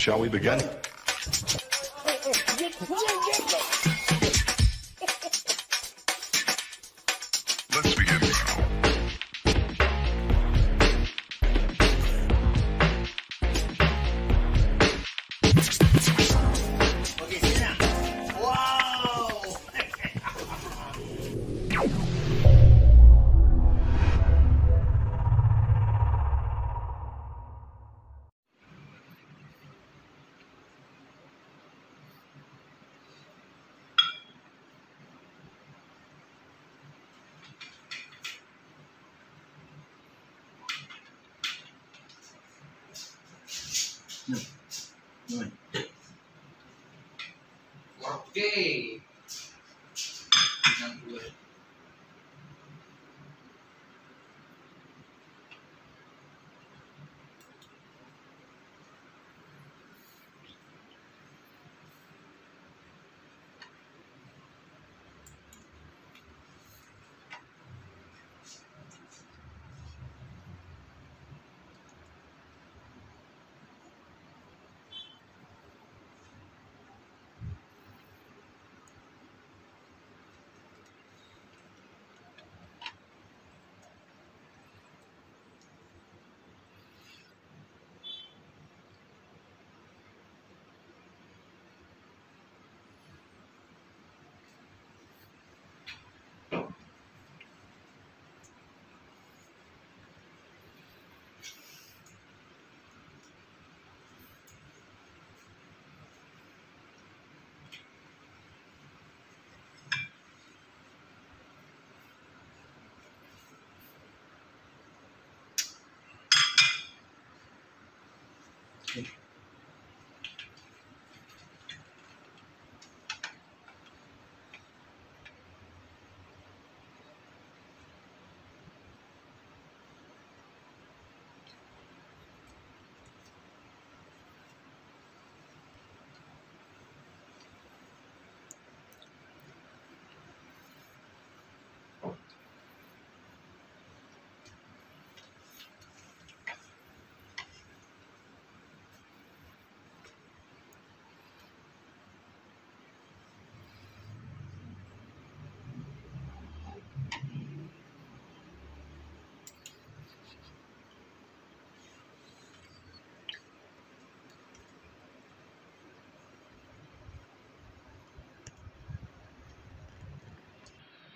Shall we begin? Let's begin. Okey, sini. Wow. Okey. Okay.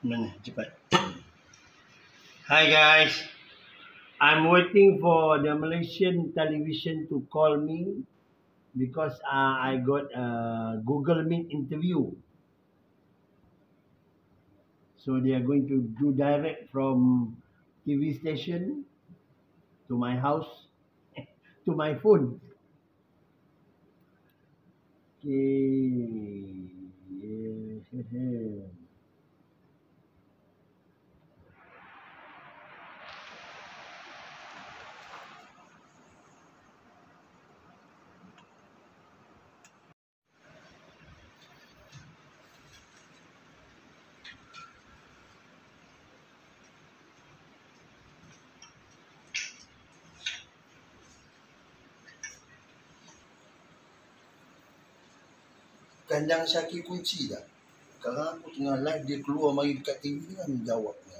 Mana cepat. Hi guys. I'm waiting for the Malaysian television to call me because uh, I got a Google Meet interview. So they are going to do direct from TV station to my house to my phone. Okay. Yes. kandang Syakir kunci tak? Sekarang aku tengah live dia keluar mari dekat TV kan jawabnya.